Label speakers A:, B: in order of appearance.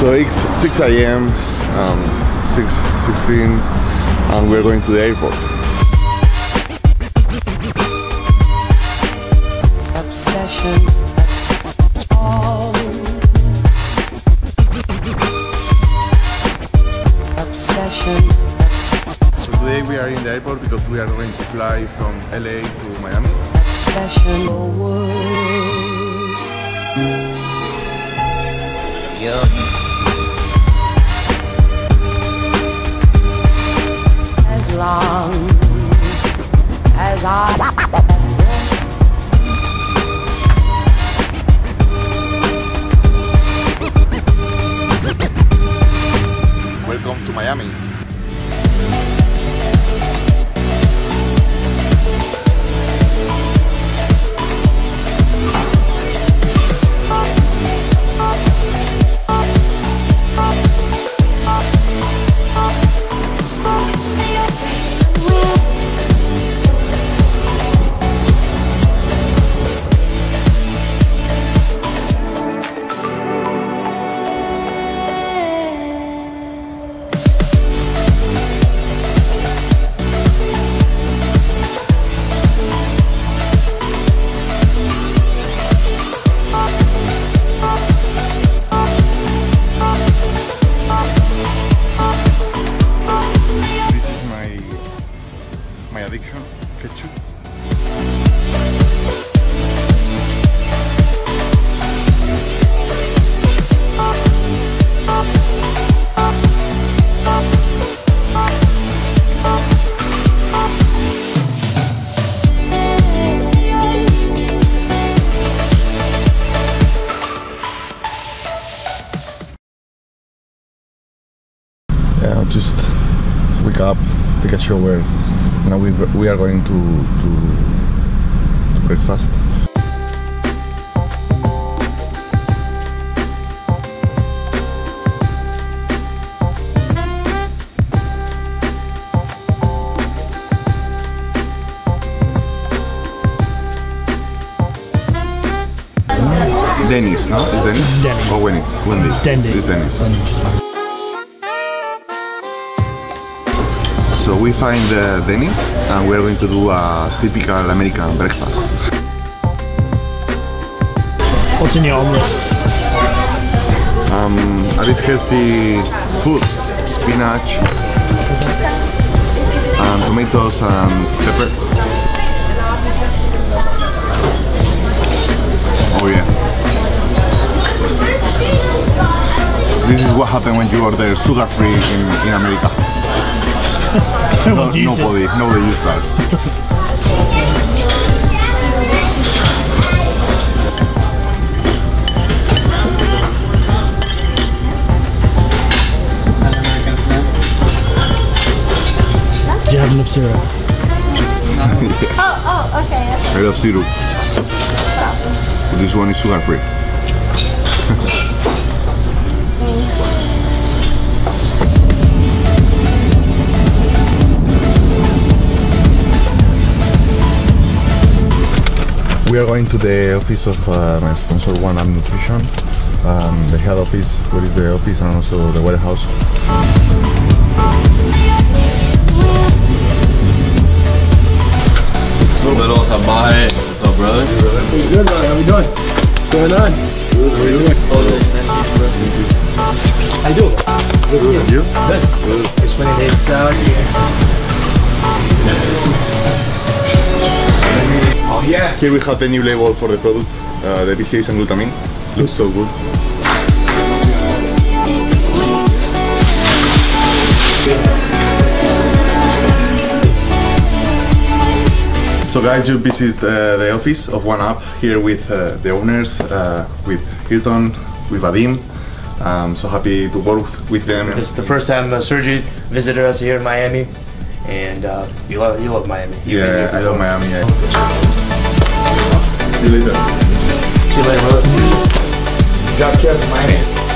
A: So it's 6 a.m., um, 6, 16, and we're going to the airport.
B: obsession. Obsession.
A: So today we are in the airport because we are going to fly from LA to Miami.
B: Obsession. As long as I
A: Welcome to Miami. Yeah, just wake up, take a shower. Now we we are going to to, to breakfast. Dennis, no? Is Dennis?
C: Dennis.
A: Or Wendy's? Wendy's.
C: Dendy.
A: It's Dennis. So we find uh, Denny's and we're going to do a typical American breakfast.
C: What's in your omelette?
A: Um, a bit healthy food, spinach, and tomatoes and pepper. Oh yeah. This is what happens when you order sugar free in, in America.
C: No
A: No,
C: one's used it.
A: nobody, nobody use that.
C: Do you have enough syrup?
D: Oh, oh, okay. okay.
A: I love syrup. But this one is sugar free. We are going to the office of uh, my sponsor, One Up Nutrition. Um, the head office, where is the office, and also the warehouse.
E: Little Habai. What's up, brother?
F: Good, man. How we doing? What's going on? Good. How we doing? I do. Good.
A: You?
F: Good. Just when it is out here.
A: Here we have the new label for the product, uh, the BCAAs and glutamine. Looks so good. So guys, you visit uh, the office of One Up here with uh, the owners, uh, with Hilton, with Vadim. I'm so happy to work with them.
F: It's the first time uh, Sergi visited us here in Miami, and uh, you love you love Miami. You've
A: Yeah, I love. Miami. Yeah. See you later.
F: See you later. Drop Kev, Miami.